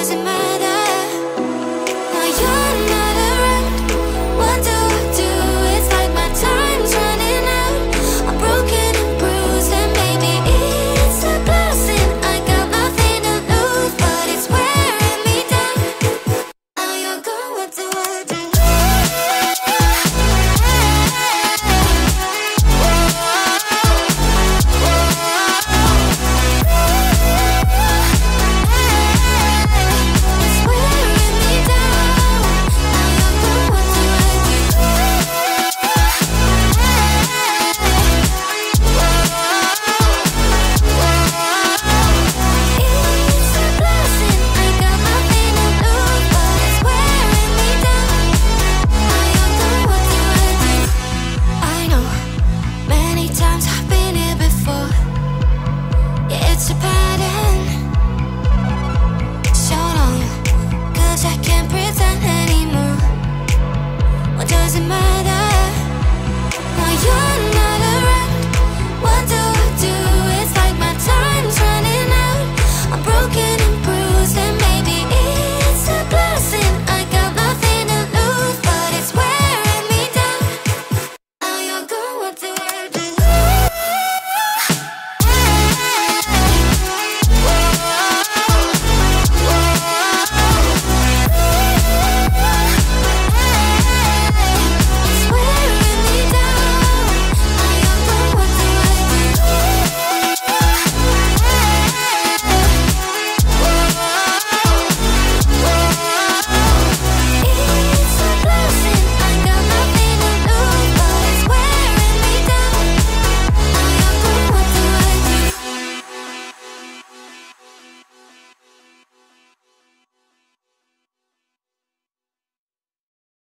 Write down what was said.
doesn't matter. times I've been here before. Yeah, it's a pattern.